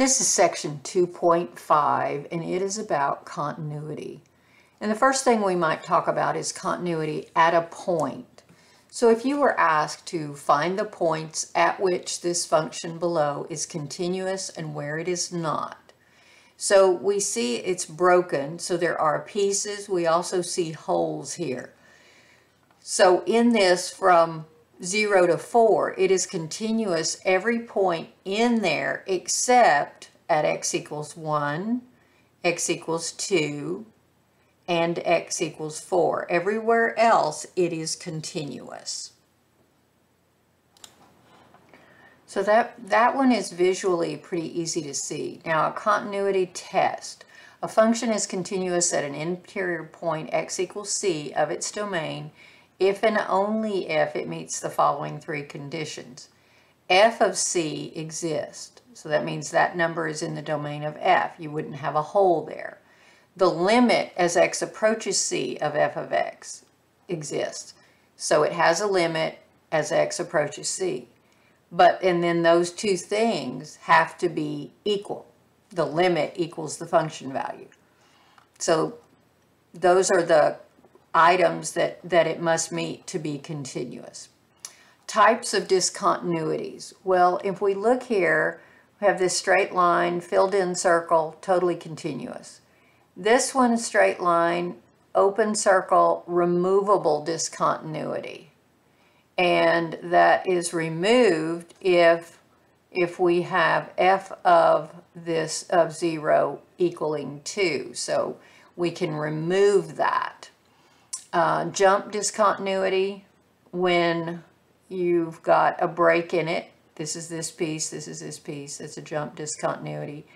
This is section 2.5 and it is about continuity. And the first thing we might talk about is continuity at a point. So if you were asked to find the points at which this function below is continuous and where it is not. So we see it's broken, so there are pieces. We also see holes here. So in this from 0 to 4, it is continuous every point in there except at x equals 1, x equals 2, and x equals 4. Everywhere else, it is continuous. So that, that one is visually pretty easy to see. Now, a continuity test. A function is continuous at an interior point x equals c of its domain if and only if it meets the following three conditions. f of c exists, so that means that number is in the domain of f. You wouldn't have a hole there. The limit as x approaches c of f of x exists, so it has a limit as x approaches c. But, and then those two things have to be equal. The limit equals the function value. So those are the items that, that it must meet to be continuous. Types of discontinuities. Well, if we look here, we have this straight line, filled in circle, totally continuous. This one straight line, open circle, removable discontinuity. And that is removed if, if we have f of this of 0 equaling 2. So we can remove that uh, jump discontinuity when you've got a break in it. This is this piece, this is this piece. It's a jump discontinuity.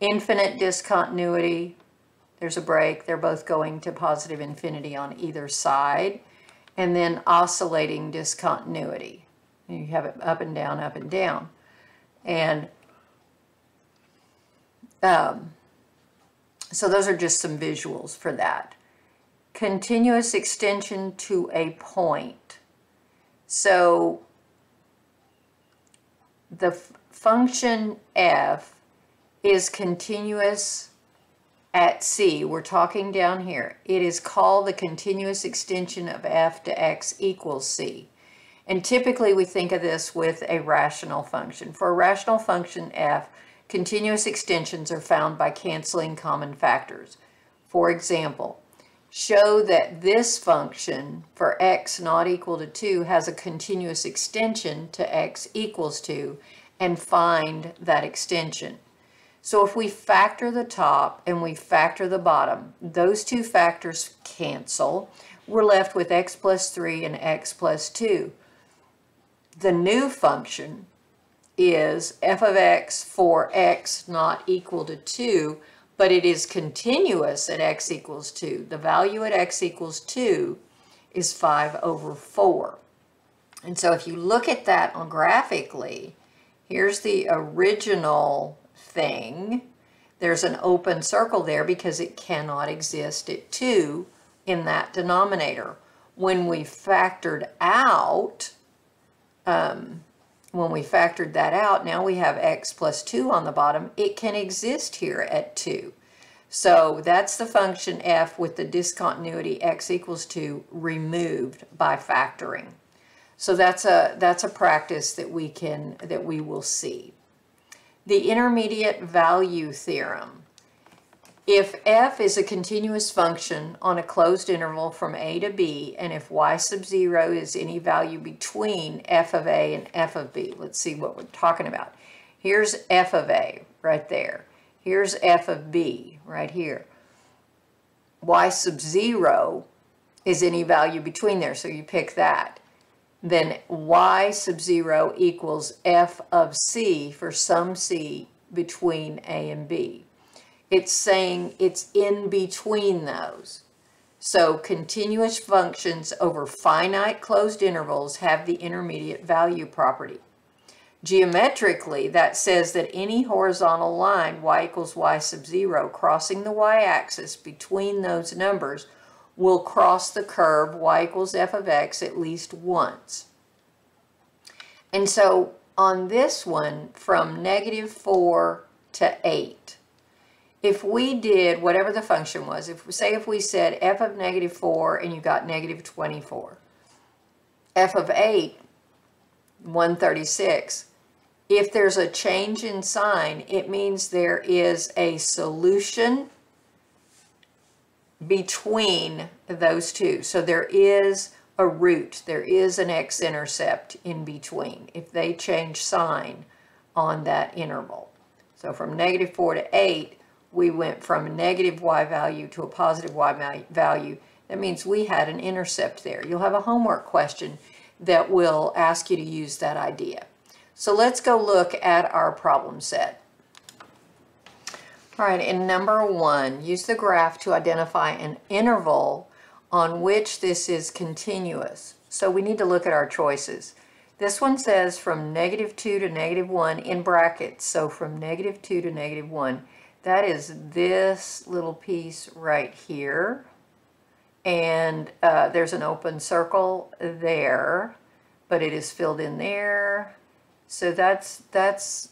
Infinite discontinuity, there's a break. They're both going to positive infinity on either side. And then oscillating discontinuity. You have it up and down, up and down. And um, so those are just some visuals for that continuous extension to a point. So the function f is continuous at c. We're talking down here. It is called the continuous extension of f to x equals c. And typically we think of this with a rational function. For a rational function f, continuous extensions are found by canceling common factors. For example, show that this function for x not equal to 2 has a continuous extension to x equals 2 and find that extension. So if we factor the top and we factor the bottom, those two factors cancel. We're left with x plus 3 and x plus 2. The new function is f of x for x not equal to 2 but it is continuous at x equals 2. The value at x equals 2 is 5 over 4. And so if you look at that graphically, here's the original thing. There's an open circle there because it cannot exist at 2 in that denominator. When we factored out um, when we factored that out, now we have x plus 2 on the bottom. It can exist here at 2. So that's the function f with the discontinuity x equals 2 removed by factoring. So that's a, that's a practice that we, can, that we will see. The intermediate value theorem. If f is a continuous function on a closed interval from a to b, and if y sub 0 is any value between f of a and f of b, let's see what we're talking about. Here's f of a right there. Here's f of b right here. y sub 0 is any value between there, so you pick that. Then y sub 0 equals f of c for some c between a and b. It's saying it's in between those. So continuous functions over finite closed intervals have the intermediate value property. Geometrically, that says that any horizontal line, y equals y sub 0, crossing the y-axis between those numbers will cross the curve y equals f of x at least once. And so on this one, from negative 4 to 8. If we did whatever the function was, if say if we said f of negative 4 and you got negative 24, f of 8, 136, if there's a change in sign, it means there is a solution between those two. So there is a root, there is an x-intercept in between if they change sign on that interval. So from negative 4 to 8, we went from a negative y value to a positive y value. That means we had an intercept there. You'll have a homework question that will ask you to use that idea. So let's go look at our problem set. All right, in number one, use the graph to identify an interval on which this is continuous. So we need to look at our choices. This one says from negative 2 to negative 1 in brackets. So from negative 2 to negative 1. That is this little piece right here. And uh, there's an open circle there, but it is filled in there. So that's, that's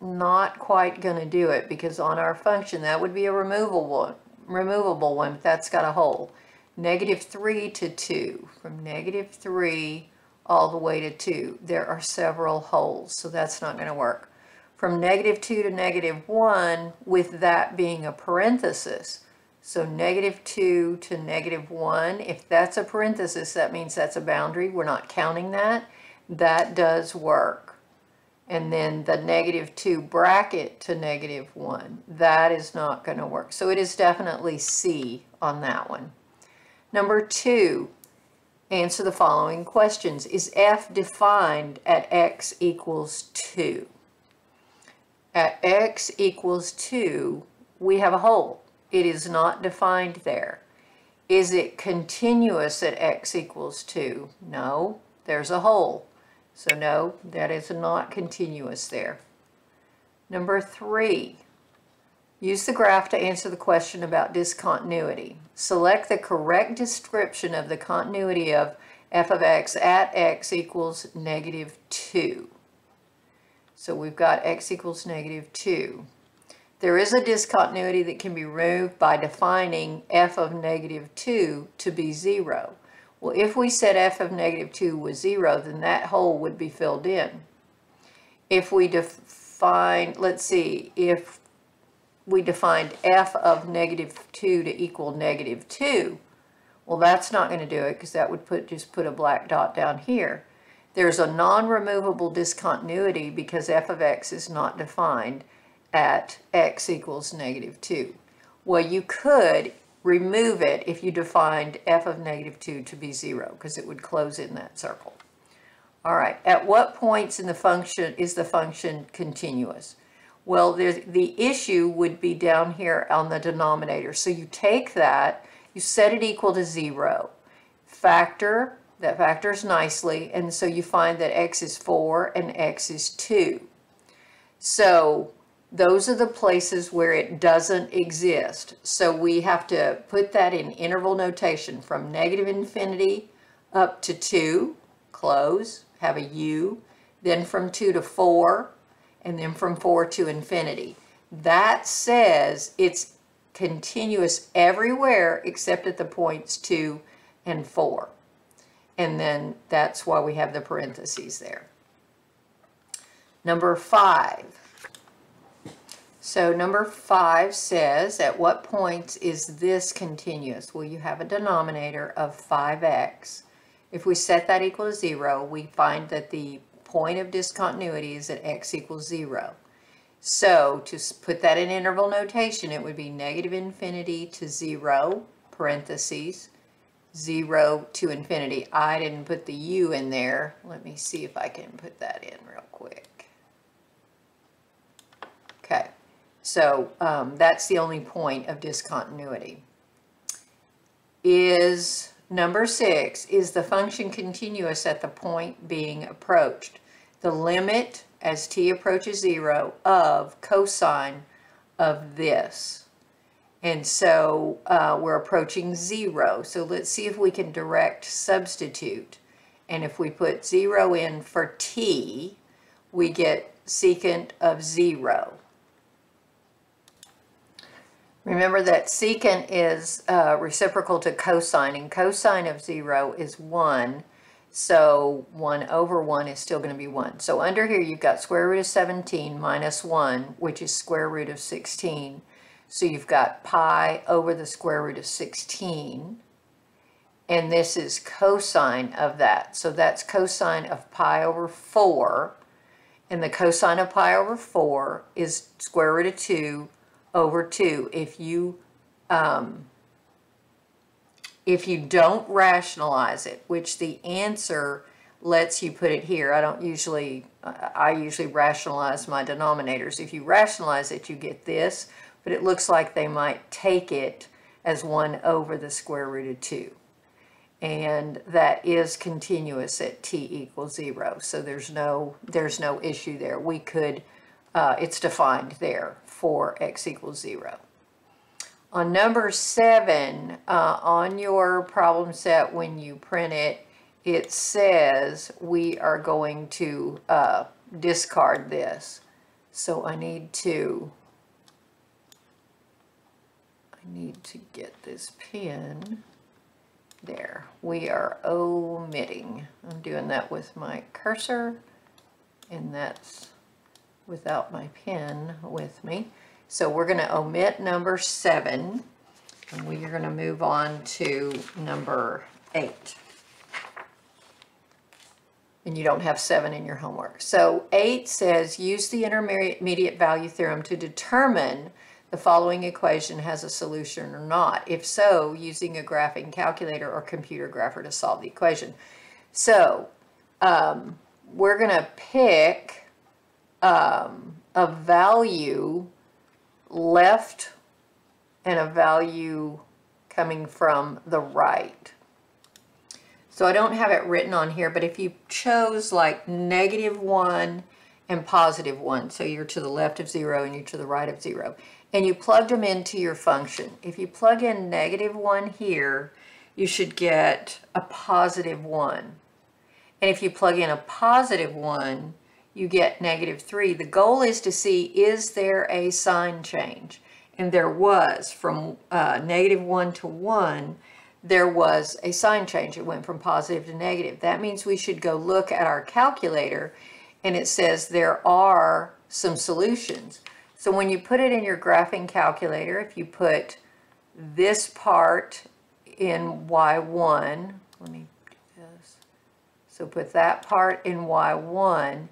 not quite going to do it because on our function that would be a removable removable one, but that's got a hole negative 3 to 2. From negative 3 all the way to 2. There are several holes, so that's not going to work. From negative 2 to negative 1, with that being a parenthesis. So negative 2 to negative 1, if that's a parenthesis, that means that's a boundary. We're not counting that. That does work. And then the negative 2 bracket to negative 1, that is not going to work. So it is definitely C on that one. Number two, answer the following questions. Is f defined at x equals 2? At x equals 2, we have a hole. It is not defined there. Is it continuous at x equals 2? No, there's a hole. So no, that is not continuous there. Number three, use the graph to answer the question about discontinuity. Select the correct description of the continuity of f of x at x equals negative 2. So we've got x equals negative 2. There is a discontinuity that can be removed by defining f of negative 2 to be 0. Well, if we said f of negative 2 was 0, then that hole would be filled in. If we define, let's see, if we defined f of negative 2 to equal negative 2. Well, that's not going to do it because that would put just put a black dot down here. There's a non-removable discontinuity because f of x is not defined at x equals negative 2. Well, you could remove it if you defined f of negative 2 to be 0 because it would close in that circle. All right, at what points in the function is the function continuous? Well, the issue would be down here on the denominator. So you take that, you set it equal to zero, factor, that factors nicely, and so you find that x is 4 and x is 2. So those are the places where it doesn't exist. So we have to put that in interval notation from negative infinity up to 2, close, have a u, then from 2 to 4, and then from 4 to infinity. That says it's continuous everywhere except at the points 2 and 4. And then that's why we have the parentheses there. Number 5. So number 5 says, at what points is this continuous? Well, you have a denominator of 5x. If we set that equal to 0, we find that the point of discontinuity is at x equals 0. So to put that in interval notation, it would be negative infinity to 0, parentheses, 0 to infinity. I didn't put the u in there. Let me see if I can put that in real quick. Okay, so um, that's the only point of discontinuity. Is Number six, is the function continuous at the point being approached? The limit as t approaches zero of cosine of this. And so uh, we're approaching zero. So let's see if we can direct substitute. And if we put zero in for t, we get secant of zero. Remember that secant is uh, reciprocal to cosine, and cosine of 0 is 1. So 1 over 1 is still going to be 1. So under here you've got square root of 17 minus 1, which is square root of 16. So you've got pi over the square root of 16. And this is cosine of that. So that's cosine of pi over 4. And the cosine of pi over 4 is square root of 2 over 2. If you, um, if you don't rationalize it, which the answer lets you put it here, I don't usually, I usually rationalize my denominators. If you rationalize it, you get this, but it looks like they might take it as 1 over the square root of 2 and that is continuous at t equals zero. So there's no there's no issue there. We could uh, it's defined there for x equals zero. On number seven, uh, on your problem set when you print it, it says we are going to uh, discard this. So I need to need to get this pin. There, we are omitting. I'm doing that with my cursor, and that's without my pen with me. So we're going to omit number seven, and we are going to move on to number eight. And you don't have seven in your homework. So eight says use the intermediate value theorem to determine the following equation has a solution or not. If so, using a graphing calculator or computer grapher to solve the equation. So um, we're going to pick um, a value left and a value coming from the right. So I don't have it written on here, but if you chose like negative 1 and positive 1, so you're to the left of 0 and you're to the right of 0, and you plugged them into your function. If you plug in negative 1 here, you should get a positive 1. And if you plug in a positive 1, you get negative 3. The goal is to see, is there a sign change? And there was. From uh, negative 1 to 1, there was a sign change. It went from positive to negative. That means we should go look at our calculator, and it says there are some solutions. So when you put it in your graphing calculator, if you put this part in Y1, let me do this. So put that part in Y1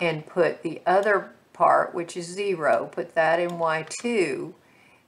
and put the other part, which is zero, put that in Y2,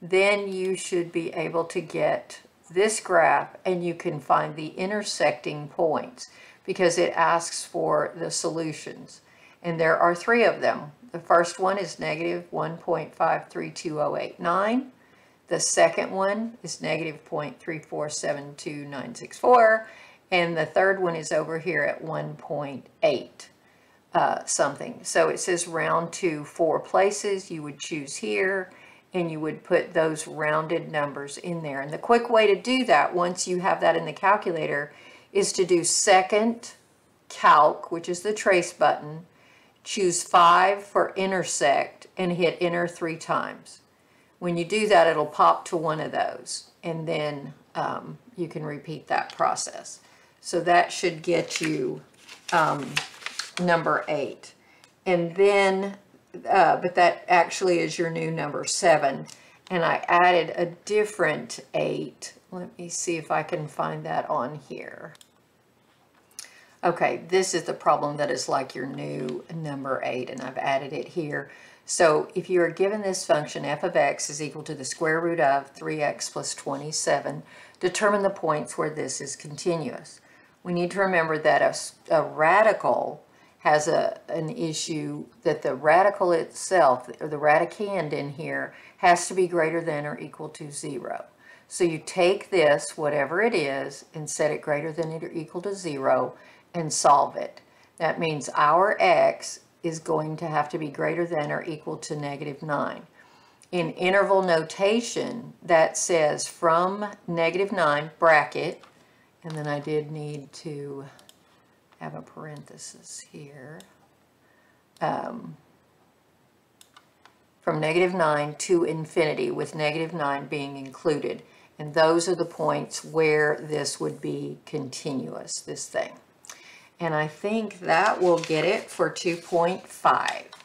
then you should be able to get this graph and you can find the intersecting points because it asks for the solutions. And there are three of them. The first one is 1.53208.9. The second one is negative 0.3472964. And the third one is over here at 1.8 uh, something. So it says round to four places. You would choose here and you would put those rounded numbers in there. And the quick way to do that, once you have that in the calculator, is to do second calc, which is the trace button, choose 5 for intersect and hit enter three times. When you do that, it'll pop to one of those and then um, you can repeat that process. So that should get you um, number 8. And then, uh, but that actually is your new number 7. And I added a different 8. Let me see if I can find that on here. Okay, this is the problem that is like your new number 8, and I've added it here. So if you are given this function, f of x is equal to the square root of 3x plus 27, determine the points where this is continuous. We need to remember that a, a radical has a, an issue that the radical itself, or the radicand in here, has to be greater than or equal to 0. So you take this, whatever it is, and set it greater than or equal to 0, and solve it. That means our x is going to have to be greater than or equal to negative 9. In interval notation, that says from negative 9, bracket, and then I did need to have a parenthesis here. Um, from negative 9 to infinity, with negative 9 being included. And those are the points where this would be continuous, this thing. And I think that will get it for 2.5.